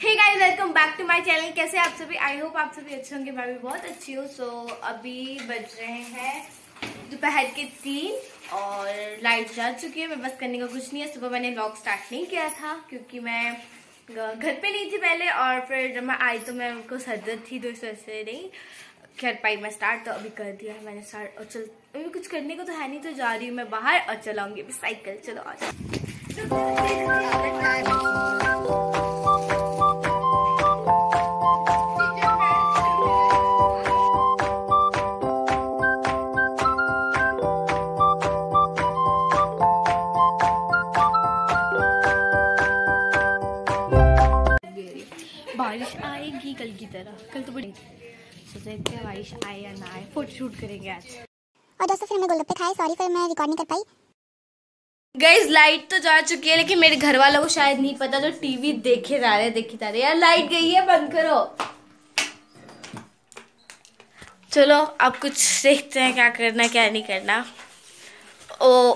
Hey guys welcome back to my channel कैसे आप सभी? आई होप आप सभी अच्छे होंगे। मैं भी बहुत अच्छी हूँ। सो अभी बज रहे हैं दोपहर के तीन और लाइट जा चुकी है। मैं बस करने का कुछ नहीं है। सुबह मैंने व्लॉग स्टार्ट नहीं किया था क्योंकि मैं घर पे नहीं थी पहले और फिर जब मैं आई तो मैं उनको सदर थी तो इस वजह से नहीं कर पाई मैं स्टार्ट तो अभी कर दिया है मैंने स्टार्ट और चल, अभी कुछ करने को तो है नहीं तो जा रही हूँ मैं बाहर और चलाऊँगी। अभी साइकिल चलो आ की तरह। कल तो बड़ी तो देखते हैं बारिश आए या ना आए फ़ोटो शूट करेंगे आज। और दोस्तों फिर हमने गोलगप्पे खाए। सॉरी फिर मैं रिकॉर्ड नहीं कर पाई। गैस लाइट तो जा चुकी है लेकिन मेरे घर वालों को शायद नहीं पता तो टीवी देखे जा रहे देखे जा रहे यार लाइट गई है बंद करो। चलो अब कुछ देखते हैं क्या करना क्या नहीं करना। ओ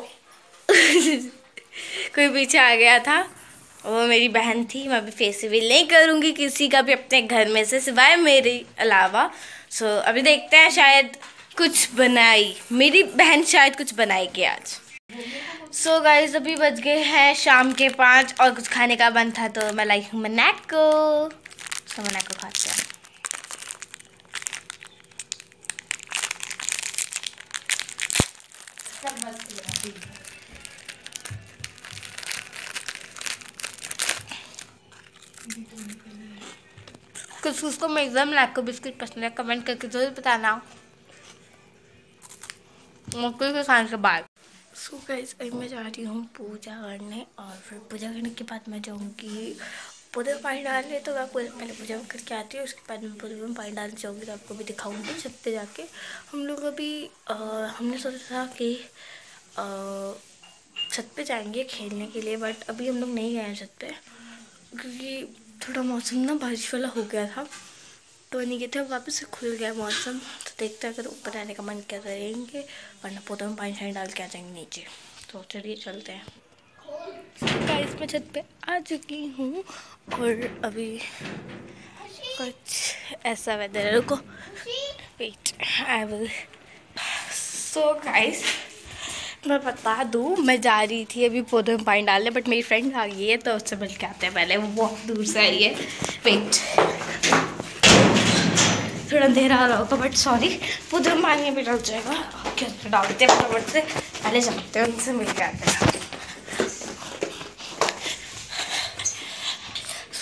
कोई पीछे आ गया था। वो मेरी बहन थी मैं अभी फेस रिवील नहीं करूँगी किसी का भी अपने घर में से सिवाय मेरे अलावा। सो so, अभी देखते हैं शायद कुछ बनाई मेरी बहन शायद कुछ बनाएगी आज। सो so गाइज़ अभी बज गए हैं शाम के पाँच और कुछ खाने का बन था तो मैं लाई हूँ मनाक सो मनाक खाते हैं। सब मस्त कुछ उसको मैं एकदम लाइक को बिस्किट पसंद है कमेंट करके ज़रूर बताना। कुछ खाने के बाद। सो गाइस अभी मैं जा रही हूँ पूजा करने और फिर पूजा करने के बाद मैं जाऊँगी पूरे में पानी डालने। तो मैं पूरे पहले पूजा करके आती हूँ उसके बाद मैं पूरे में पानी डालने जाऊँगी। तो आपको भी दिखाऊँगी छत पे जाके। हम लोग अभी आ, हमने सोचा था कि छत पे जाएँगे खेलने के लिए बट अभी हम लोग नहीं गए हैं छत पे। क्योंकि थोड़ा मौसम ना बारिश वाला हो गया था। तो नहीं थे वापस से खुल गया मौसम। तो देखते हैं अगर ऊपर आने का मन कर रहेंगे वरना पौधों में पानी शानी डाल के आ जाएँगे नीचे। तो चलिए चलते हैं। गाइस मैं छत पे आ चुकी हूँ और अभी कुछ ऐसा वेदर है। रुको। Wait I will so guys मैं बता दूँ, मैं जा रही थी अभी पौधे में पानी डालने बट मेरी फ्रेंड आ गई है तो उससे मिल के आते हैं पहले। वो बहुत दूर से आई है। वेट थोड़ा देर आ रहा होगा बट सॉरी पौधे में पानी अभी डल जाएगा। क्या डालते हैं फटाफट से। पहले जाते हैं, उनसे मिल के आते हैं।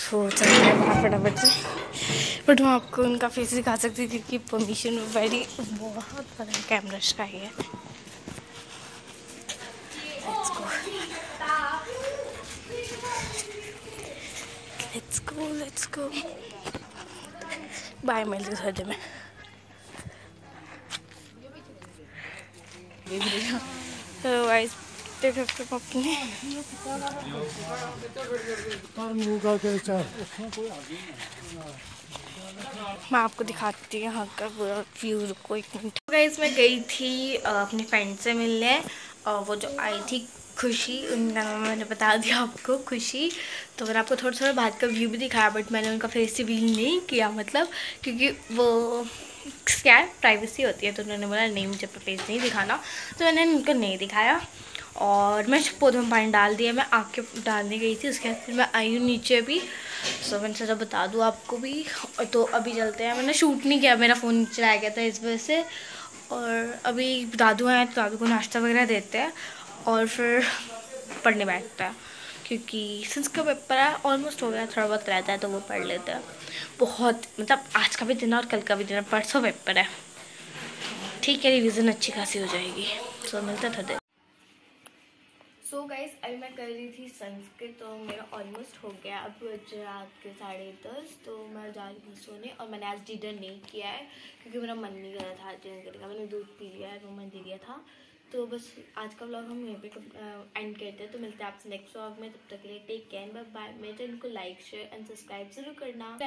चलते हैं फटाफट से। बट मैं आपको उनका फेस दिखा सकती थी क्योंकि परमिशन वेरी बहुत बड़ा कैमरा का ही। Let's go, let's go. Bye, मिलते थोड़ी में तो हो अपने मैं आपको दिखाती हूँ यहाँ का पूरा व्यू रुको एक मिनट गाइस मैं गई थी अपनी फ्रेंड से मिलने और वो जो आई थी खुशी, उनका मैंने बता दिया आपको, खुशी। तो मैंने आपको थोड़ा थोड़ा बात का व्यू भी दिखाया बट मैंने उनका फेस रिवील नहीं किया मतलब क्योंकि वो क्या प्राइवेसी होती है तो उन्होंने बोला, नहीं, मुझे अपना फेस नहीं दिखाना। तो मैंने उनको नहीं दिखाया। और मैं पौधों में पानी डाल दिया, मैं आके डालने गई थी, उसके बाद फिर मैं आई हूँ नीचे भी। सो मैंने सोचा, बता दूँ आपको भी। तो अभी चलते हैं, मैंने शूट नहीं किया, मेरा फ़ोन चलाया गया था इस वजह से। और अभी दादू हैं तो दादू को नाश्ता वगैरह देते हैं। और फिर पढ़ने बैठता है, क्योंकि सिंस का पेपर है ऑलमोस्ट हो गया, थोड़ा बहुत रहता है तो वो पढ़ लेता है। बहुत मतलब आज का भी दिन और कल का भी दिन है, परसों पेपर है। ठीक है रिवीजन अच्छी खासी हो जाएगी। सो मिलता था सो गाइज़ अभी मैं कर रही थी संस्कृत तो मेरा ऑलमोस्ट हो गया अब रात के साढ़े दस तो मैं जा रही थी सोने और मैंने आज डिनर नहीं किया है, क्योंकि मेरा मन नहीं कर रहा था आज डिनर करने का। मैंने दूध पी लिया है वो मैं दे दिया था। तो बस आज का व्लॉग हम यहाँ पे एंड करते हैं। तो मिलते हैं आपसे नेक्स्ट व्लॉग में। तब तक के लिए टेक केयर बाय बाय मेरे चैनल को लाइक शेयर एंड सब्सक्राइब ज़रूर करना।